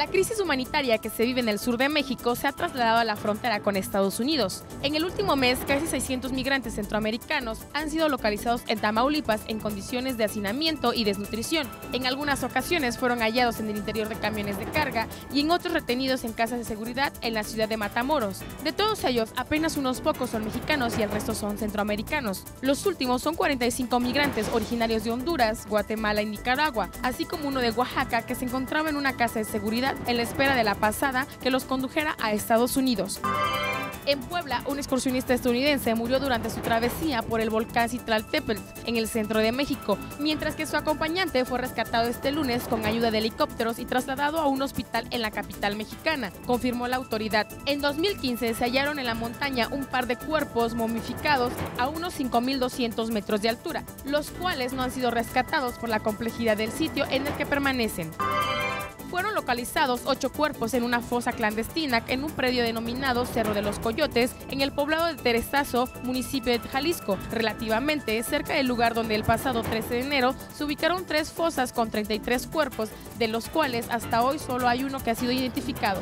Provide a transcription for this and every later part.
La crisis humanitaria que se vive en el sur de México se ha trasladado a la frontera con Estados Unidos. En el último mes, casi 600 migrantes centroamericanos han sido localizados en Tamaulipas en condiciones de hacinamiento y desnutrición. En algunas ocasiones fueron hallados en el interior de camiones de carga y en otros retenidos en casas de seguridad en la ciudad de Matamoros. De todos ellos, apenas unos pocos son mexicanos y el resto son centroamericanos. Los últimos son 45 migrantes originarios de Honduras, Guatemala y Nicaragua, así como uno de Oaxaca que se encontraba en una casa de seguridad en la espera de la pasada que los condujera a Estados Unidos. En Puebla, un excursionista estadounidense murió durante su travesía por el volcán Citlaltépetl en el centro de México, mientras que su acompañante fue rescatado este lunes con ayuda de helicópteros y trasladado a un hospital en la capital mexicana, confirmó la autoridad. En 2015 se hallaron en la montaña un par de cuerpos momificados a unos 5.200 metros de altura, los cuales no han sido rescatados por la complejidad del sitio en el que permanecen fueron localizados ocho cuerpos en una fosa clandestina en un predio denominado Cerro de los Coyotes, en el poblado de Teresazo, municipio de Jalisco, relativamente cerca del lugar donde el pasado 13 de enero se ubicaron tres fosas con 33 cuerpos, de los cuales hasta hoy solo hay uno que ha sido identificado.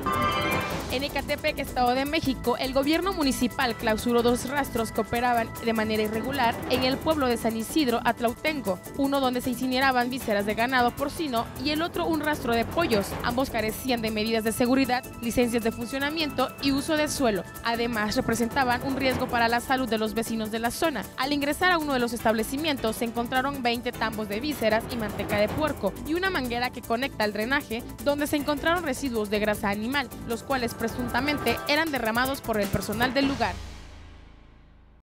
En Ecatepec, Estado de México, el gobierno municipal clausuró dos rastros que operaban de manera irregular en el pueblo de San Isidro, Atlautenco, uno donde se incineraban vísceras de ganado porcino y el otro un rastro de pollo Ambos carecían de medidas de seguridad, licencias de funcionamiento y uso de suelo. Además, representaban un riesgo para la salud de los vecinos de la zona. Al ingresar a uno de los establecimientos se encontraron 20 tambos de vísceras y manteca de puerco y una manguera que conecta al drenaje donde se encontraron residuos de grasa animal, los cuales presuntamente eran derramados por el personal del lugar.